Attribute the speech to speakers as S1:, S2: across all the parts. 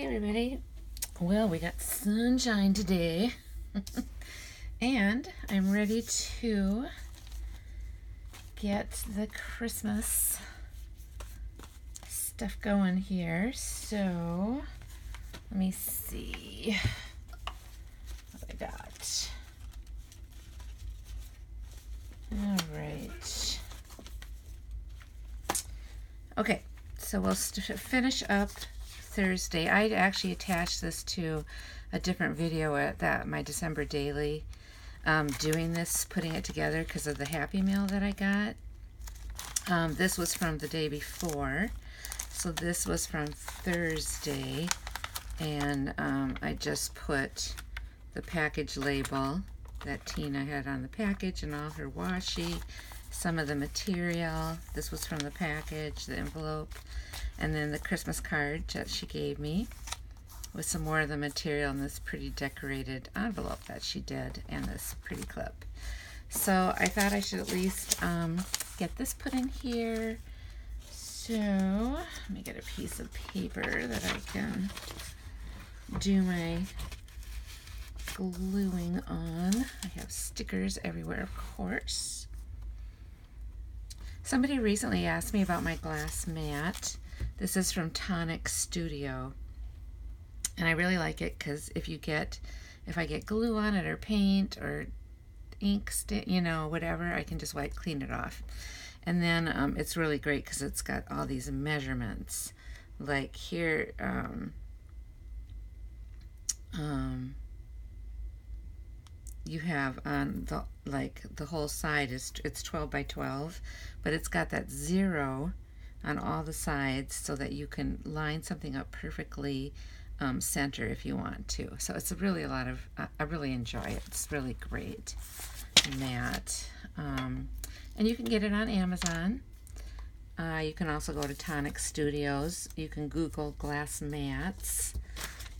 S1: Hey everybody. Well, we got sunshine today. and I'm ready to get the Christmas stuff going here. So, let me see what I got. All right. Okay, so we'll finish up Thursday. I actually attached this to a different video at that my December daily um, doing this, putting it together because of the Happy Meal that I got. Um, this was from the day before. So this was from Thursday. And um, I just put the package label that Tina had on the package and all her washi, some of the material. This was from the package, the envelope, and then the Christmas card that she gave me with some more of the material in this pretty decorated envelope that she did and this pretty clip. So I thought I should at least um, get this put in here. So let me get a piece of paper that I can do my gluing on. I have stickers everywhere, of course. Somebody recently asked me about my glass mat. This is from Tonic Studio. And I really like it because if you get, if I get glue on it or paint or ink, you know, whatever, I can just wipe, clean it off. And then um, it's really great because it's got all these measurements. Like here, um, um, you have on the like the whole side is it's 12 by 12 but it's got that zero on all the sides so that you can line something up perfectly um, center if you want to. So it's really a lot of I really enjoy it. It's really great mat um, and you can get it on Amazon. Uh, you can also go to Tonic Studios. You can google glass mats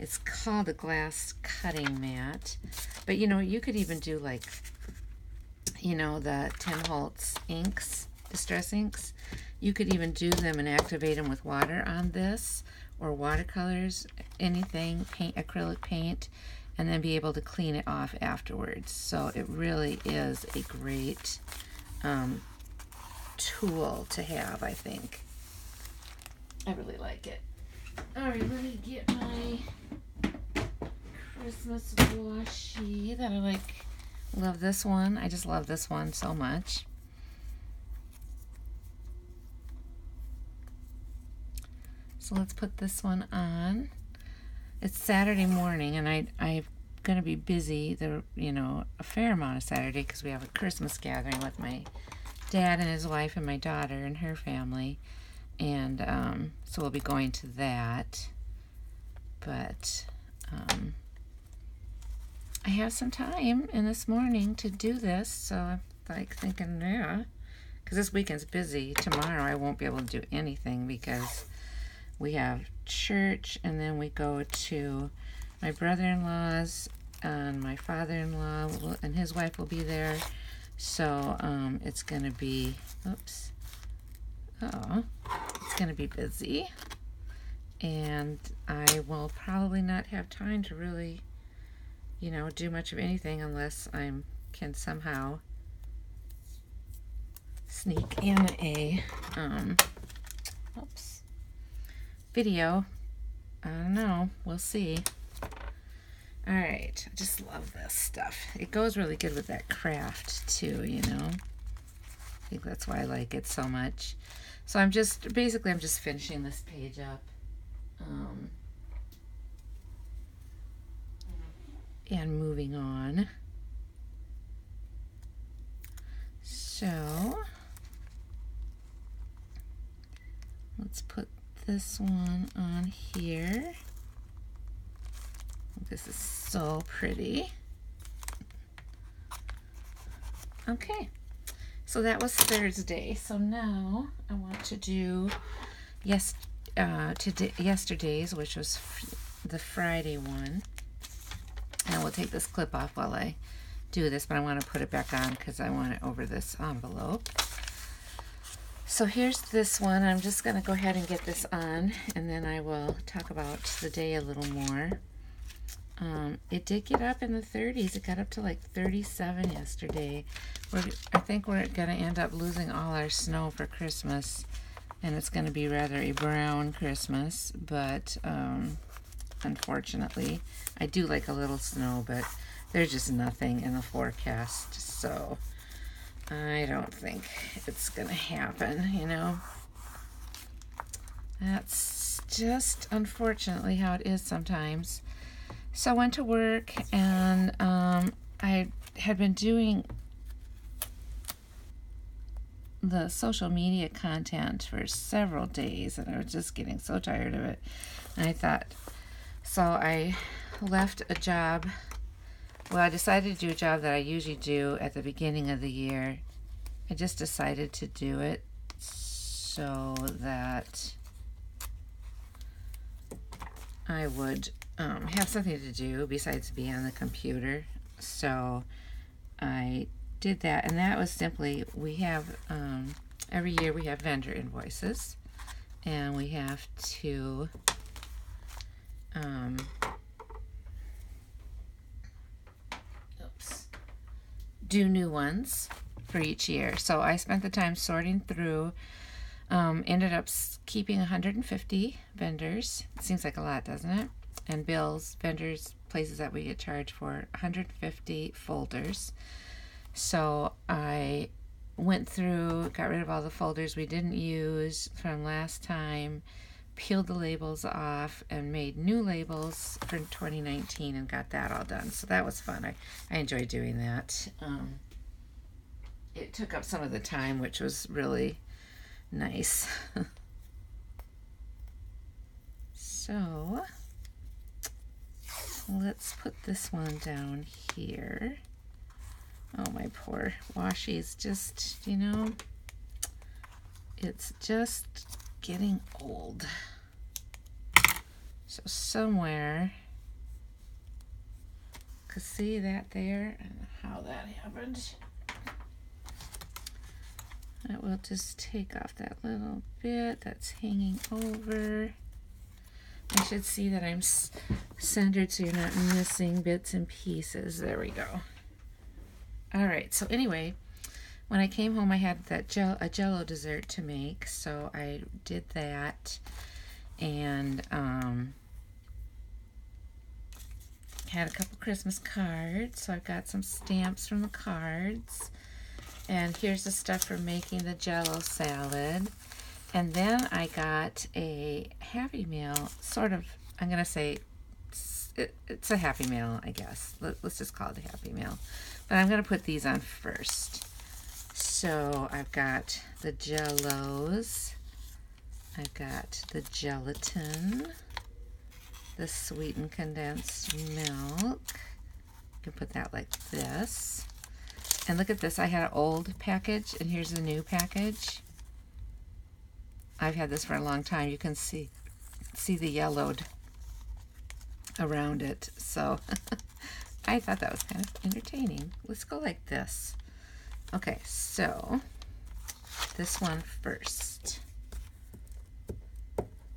S1: it's called a glass cutting mat. But you know, you could even do like, you know, the Tim Holtz inks, distress inks. You could even do them and activate them with water on this or watercolors, anything, paint, acrylic paint, and then be able to clean it off afterwards. So it really is a great um, tool to have, I think. I really like it. All right, let me get my Christmas washi that I like. Love this one. I just love this one so much. So let's put this one on. It's Saturday morning, and I, I'm going to be busy, the you know, a fair amount of Saturday because we have a Christmas gathering with my dad and his wife and my daughter and her family. And um, so we'll be going to that. But um, I have some time in this morning to do this, so I'm like thinking, yeah, because this weekend's busy. Tomorrow I won't be able to do anything because we have church and then we go to my brother-in-law's and my father-in-law and his wife will be there. So um, it's to be, oops, oh, it's going to be busy. And I will probably not have time to really you know, do much of anything unless I can somehow sneak in a, um, oops, video. I don't know. We'll see. All right. I just love this stuff. It goes really good with that craft too, you know. I think that's why I like it so much. So I'm just, basically I'm just finishing this page up. Um, and moving on. So let's put this one on here. This is so pretty. Okay, so that was Thursday. So now I want to do yes, uh, today, yesterday's, which was the Friday one. And we'll take this clip off while I do this, but I want to put it back on because I want it over this envelope. So here's this one. I'm just going to go ahead and get this on, and then I will talk about the day a little more. Um, it did get up in the 30s. It got up to like 37 yesterday. We're, I think we're going to end up losing all our snow for Christmas, and it's going to be rather a brown Christmas, but um, unfortunately, I do like a little snow, but there's just nothing in the forecast, so I don't think it's gonna happen, you know. That's just unfortunately how it is sometimes. So I went to work and um, I had been doing the social media content for several days and I was just getting so tired of it. And I thought, so I left a job well, I decided to do a job that I usually do at the beginning of the year. I just decided to do it so that I would um, have something to do besides be on the computer. So I did that, and that was simply we have um, every year we have vendor invoices, and we have to um, do new ones for each year. So I spent the time sorting through. Um, ended up keeping 150 vendors. Seems like a lot, doesn't it? And bills, vendors, places that we get charged for 150 folders. So I went through, got rid of all the folders we didn't use from last time, peeled the labels off, and made new labels for 2019 and got that all done. So that was fun. I, I enjoyed doing that. Um, it took up some of the time, which was really nice. so let's put this one down here. Oh, my poor washi's just, you know, it's just getting old. So somewhere, could see that there and how that happened. I will just take off that little bit that's hanging over. I should see that I'm centered so you're not missing bits and pieces. There we go. All right, so anyway, when I came home, I had that gel a jello dessert to make, so I did that and um, had a couple Christmas cards. So I've got some stamps from the cards. And here's the stuff for making the jello salad. And then I got a Happy Meal, sort of, I'm going to say, it, it's a Happy Meal, I guess. Let, let's just call it a Happy Meal. But I'm going to put these on first. So I've got the jellos. I've got the gelatin, the sweetened condensed milk. You can put that like this. And look at this. I had an old package, and here's the new package. I've had this for a long time. You can see see the yellowed around it. So I thought that was kind of entertaining. Let's go like this. Okay, so this one first.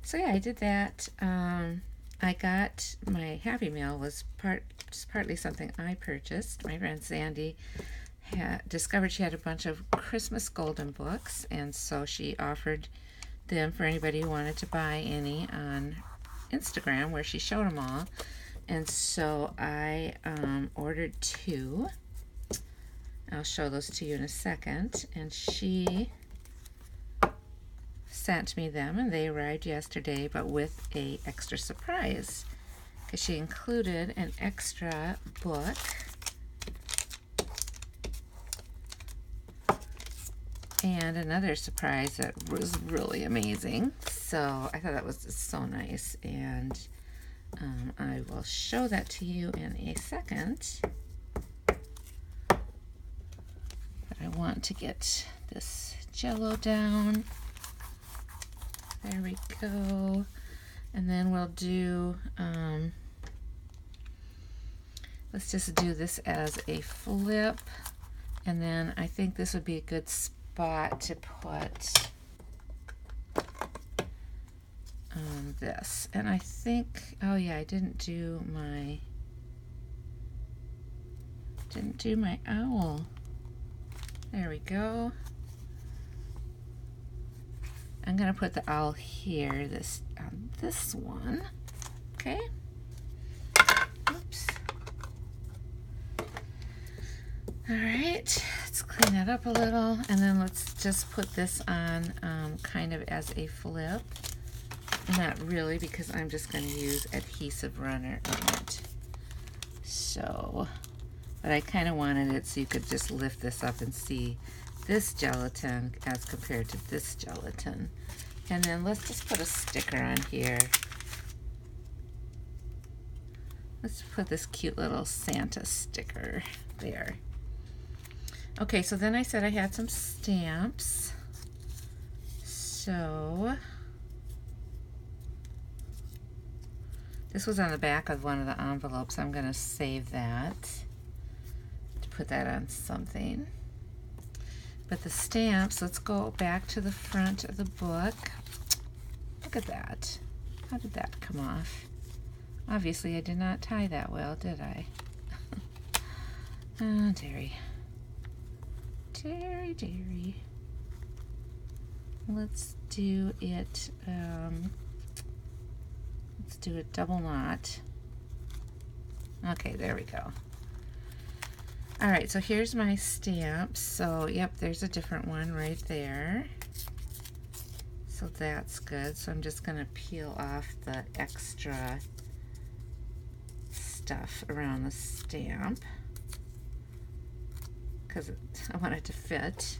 S1: So yeah, I did that. Um, I got my Happy Meal was part partly something I purchased. My friend Sandy had discovered she had a bunch of Christmas golden books, and so she offered them for anybody who wanted to buy any on Instagram, where she showed them all. And so I um, ordered two. I'll show those to you in a second. And she sent me them and they arrived yesterday but with a extra surprise because she included an extra book and another surprise that was really amazing so I thought that was so nice and um, I will show that to you in a second But I want to get this jello down. There we go. And then we'll do, um, let's just do this as a flip. And then I think this would be a good spot to put um, this. And I think, oh yeah, I didn't do my, didn't do my owl. There we go. I'm gonna put the owl here, this on this one. Okay. Oops. All right, let's clean that up a little, and then let's just put this on um, kind of as a flip. Not really, because I'm just going to use adhesive runner on it. So, but I kind of wanted it so you could just lift this up and see this gelatin as compared to this gelatin. And then let's just put a sticker on here. Let's put this cute little Santa sticker there. Okay, so then I said I had some stamps. So This was on the back of one of the envelopes. I'm going to save that to put that on something. But the stamps, let's go back to the front of the book. Look at that. How did that come off? Obviously, I did not tie that well, did I? Ah, oh, Teri. Teri, Teri. Let's do it um, Let's do a double knot. Okay, there we go. All right, so here's my stamp. So, yep, there's a different one right there. So that's good. So I'm just going to peel off the extra stuff around the stamp because I want it to fit.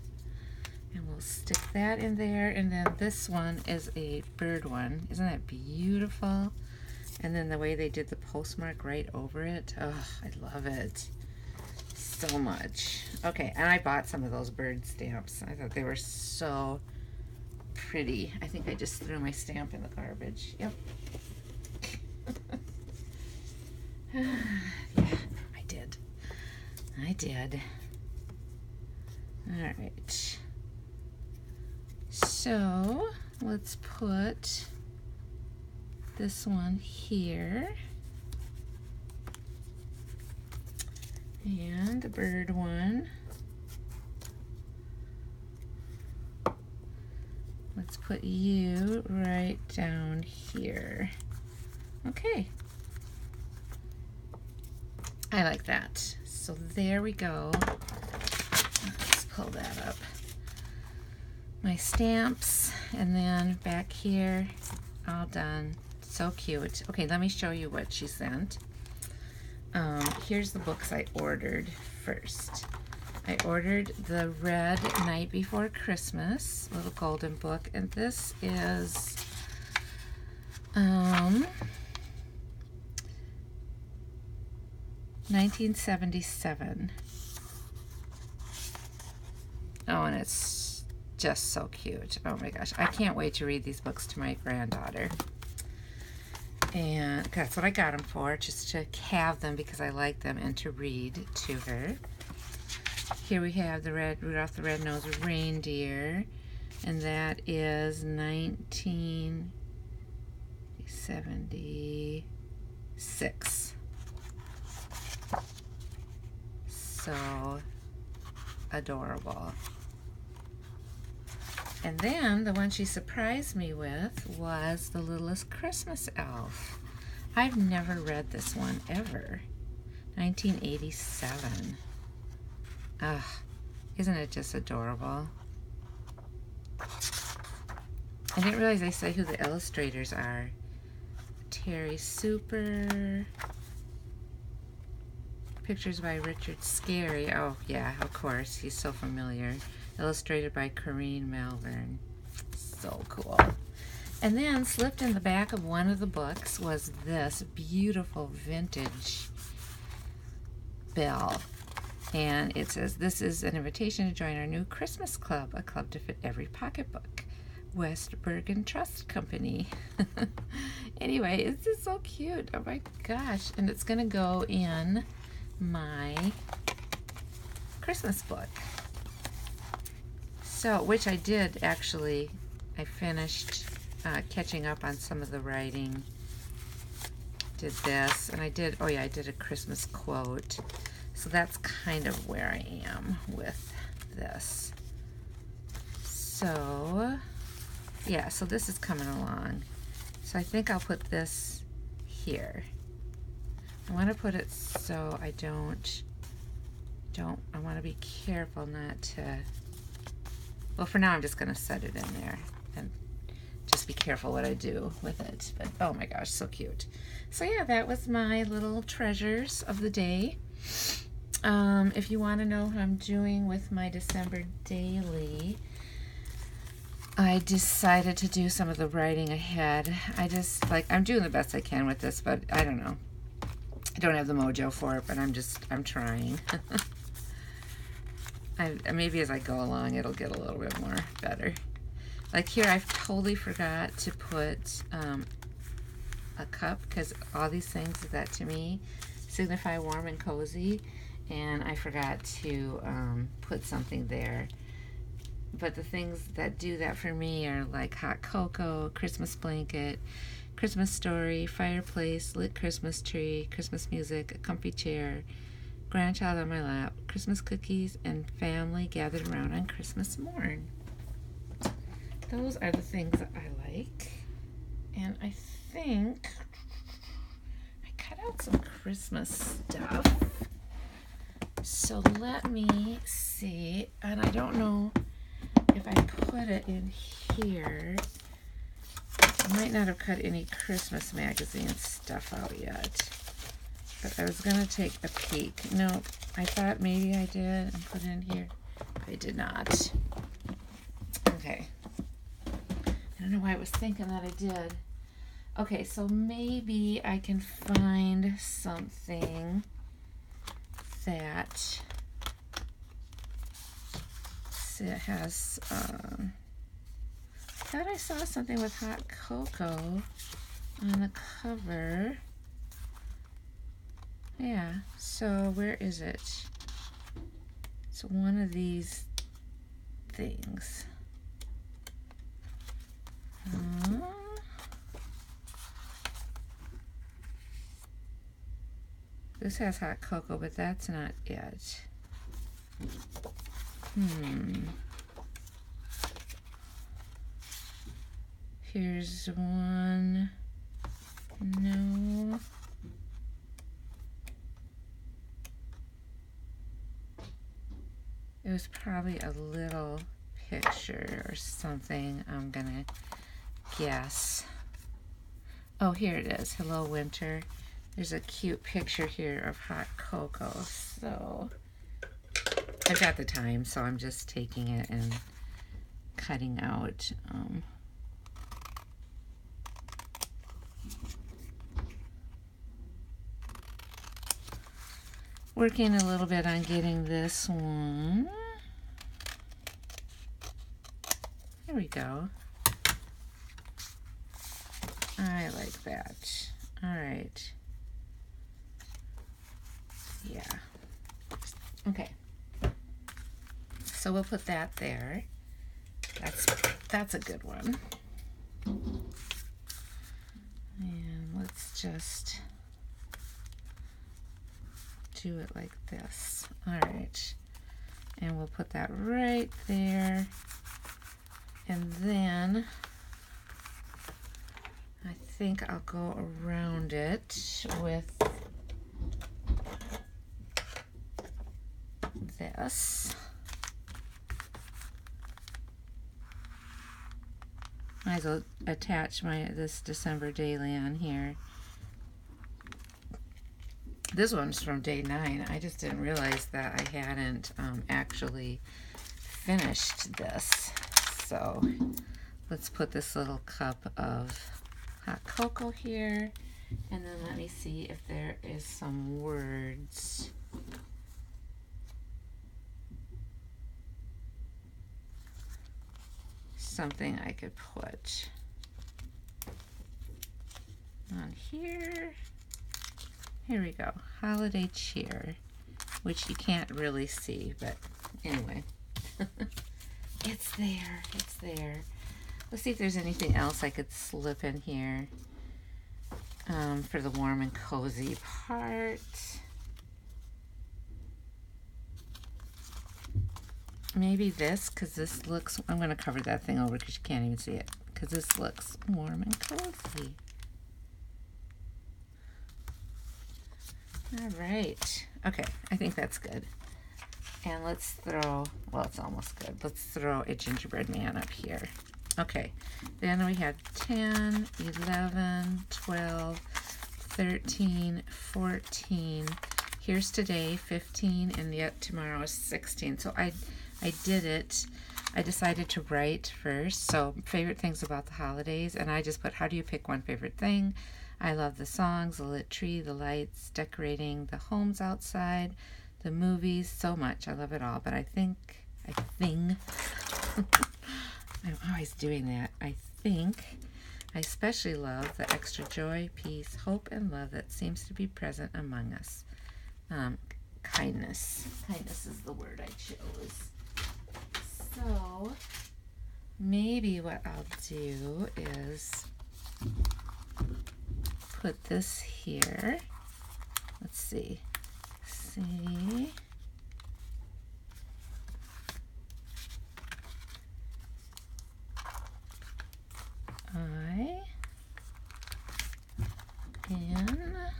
S1: And we'll stick that in there. And then this one is a bird one. Isn't that beautiful? And then the way they did the postmark right over it. Oh, I love it so much. Okay, and I bought some of those bird stamps. I thought they were so pretty. I think I just threw my stamp in the garbage. Yep. yeah, I did. I did. All right. So let's put this one here. And the bird one. Let's put you right down here. Okay. I like that. So there we go. Pull that up. My stamps and then back here all done. So cute. Okay let me show you what she sent. Um, here's the books I ordered first. I ordered the red night before Christmas little golden book and this is um 1977 oh and it's just so cute. Oh my gosh. I can't wait to read these books to my granddaughter. And that's what I got them for, just to have them because I like them and to read to her. Here we have the red Rudolph the Red-Nosed Reindeer, and that is 1976. So adorable. And then the one she surprised me with was The Littlest Christmas Elf. I've never read this one ever. 1987. Ugh, isn't it just adorable? I didn't realize they say who the illustrators are. Terry Super. Pictures by Richard Scarry. Oh, yeah, of course. He's so familiar illustrated by Corinne Malvern. So cool. And then slipped in the back of one of the books was this beautiful vintage bell. And it says, this is an invitation to join our new Christmas club, a club to fit every pocketbook. West Bergen Trust Company. anyway, it's just so cute. Oh my gosh. And it's going to go in my Christmas book. So, which I did actually, I finished uh, catching up on some of the writing. Did this, and I did, oh yeah, I did a Christmas quote. So that's kind of where I am with this. So, yeah, so this is coming along. So I think I'll put this here. I want to put it so I don't, don't, I want to be careful not to, well for now I'm just going to set it in there and just be careful what I do with it. But oh my gosh, so cute. So yeah, that was my little treasures of the day. Um, if you want to know how I'm doing with my December daily, I decided to do some of the writing ahead. I just, like, I'm doing the best I can with this, but I don't know. I don't have the mojo for it, but I'm just, I'm trying. I, maybe as I go along, it'll get a little bit more better. Like here, I've totally forgot to put um, a cup because all these things that to me signify warm and cozy. And I forgot to um, put something there but the things that do that for me are like hot cocoa, Christmas blanket, Christmas story, fireplace, lit Christmas tree, Christmas music, a comfy chair, grandchild on my lap, Christmas cookies, and family gathered around on Christmas morn. Those are the things that I like. And I think I cut out some Christmas stuff. So let me see. And I don't know if I put it in here, I might not have cut any Christmas magazine stuff out yet. But I was going to take a peek. No, I thought maybe I did and put it in here. I did not. Okay. I don't know why I was thinking that I did. Okay, so maybe I can find something that has, um, I thought I saw something with hot cocoa on the cover. Yeah, so where is it? It's one of these things. Uh, this has hot cocoa, but that's not it. Hmm. Here's one. No. It was probably a little picture or something, I'm gonna guess. Oh, here it is. Hello, Winter. There's a cute picture here of hot cocoa. So I've got the time, so I'm just taking it and cutting out um, working a little bit on getting this one. There we go. I like that. All right. Yeah. Okay. So we'll put that there. That's that's a good one. And let's just do it like this. All right. And we'll put that right there. And then I think I'll go around it with this. I will attach my this December daily on here. This one's from day nine. I just didn't realize that I hadn't um, actually finished this. So let's put this little cup of hot cocoa here. And then let me see if there is some words. something I could put on here. Here we go, holiday cheer, which you can't really see, but anyway, it's there, it's there. Let's see if there's anything else I could slip in here um, for the warm and cozy part. Maybe this, because this looks, I'm going to cover that thing over because you can't even see it, because this looks warm and cozy. All right. Okay, I think that's good. And let's throw, well, it's almost good. Let's throw a gingerbread man up here. Okay, then we have 10, 11, 12, 13, 14. Here's today, 15, and yet tomorrow is 16. So I, I did it. I decided to write first. So favorite things about the holidays, and I just put, how do you pick one favorite thing? I love the songs, the lit tree, the lights, decorating the homes outside, the movies, so much. I love it all. But I think, I think, I'm always doing that. I think I especially love the extra joy, peace, hope, and love that seems to be present among us. Um, kindness. Kindness is the word I chose. So maybe what I'll do is put this here. Let's see. See. I N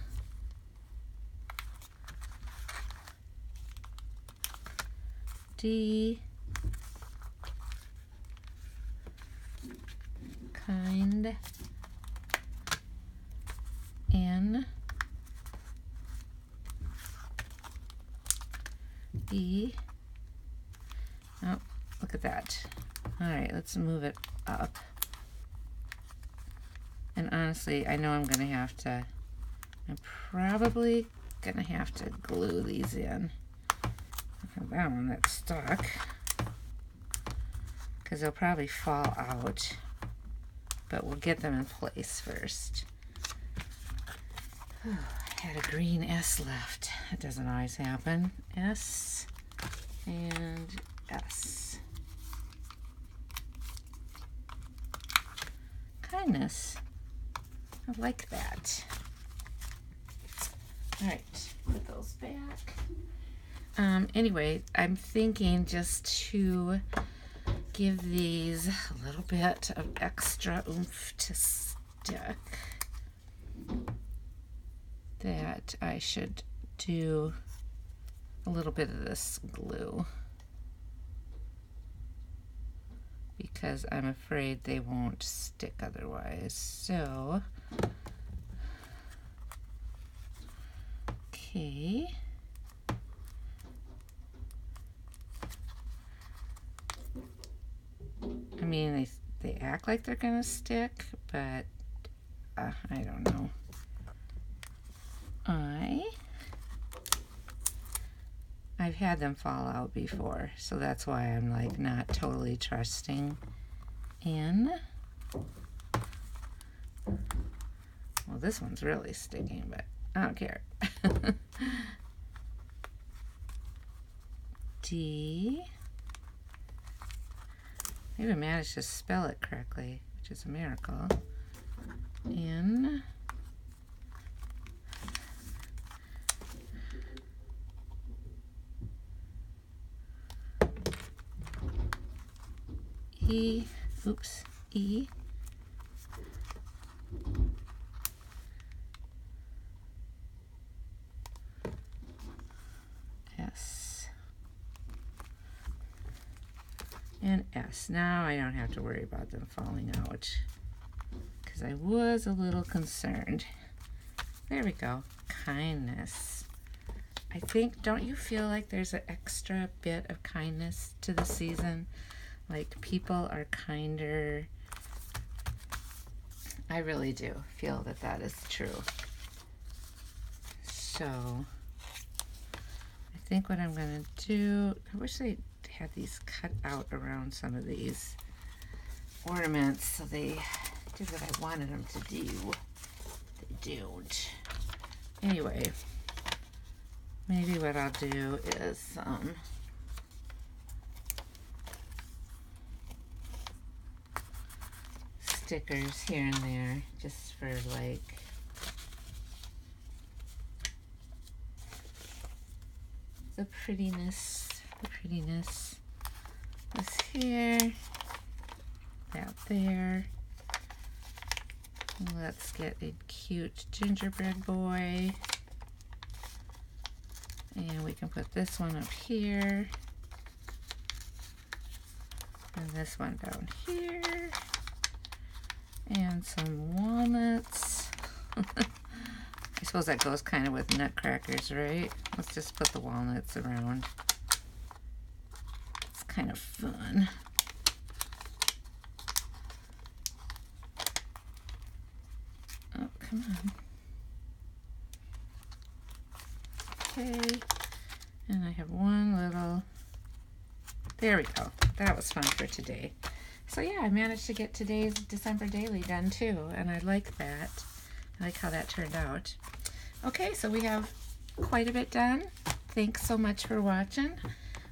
S1: D kind N E oh look at that all right let's move it up and honestly, I know I'm going to have to, I'm probably going to have to glue these in. That one that's stuck. Because they'll probably fall out. But we'll get them in place first. I had a green S left. It doesn't always happen. S and S. Kindness. I like that. All right, put those back. Um, anyway, I'm thinking just to give these a little bit of extra oomph to stick that I should do a little bit of this glue because I'm afraid they won't stick otherwise. So Okay. I mean, they, they act like they're going to stick, but uh, I don't know. I, I've had them fall out before, so that's why I'm like not totally trusting in. Well, this one's really sticking, but I don't care. D. I managed to spell it correctly, which is a miracle. N. E. Oops. E. S. and S. Now I don't have to worry about them falling out because I was a little concerned. There we go. Kindness. I think, don't you feel like there's an extra bit of kindness to the season? Like people are kinder. I really do feel that that is true. So, I think what I'm going to do, I wish they had these cut out around some of these ornaments so they did what I wanted them to do. They don't. Anyway, maybe what I'll do is um, stickers here and there just for like the prettiness, the prettiness. This here, that there. Let's get a cute gingerbread boy. And we can put this one up here. And this one down here. And some walnuts. I suppose that goes kind of with nutcrackers, right? Let's just put the walnuts around. It's kind of fun. Oh, come on. Okay. And I have one little, there we go. That was fun for today. So yeah, I managed to get today's December daily done too, and I like that. I like how that turned out. Okay, so we have quite a bit done. Thanks so much for watching.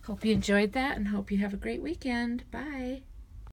S1: Hope you enjoyed that and hope you have a great weekend. Bye.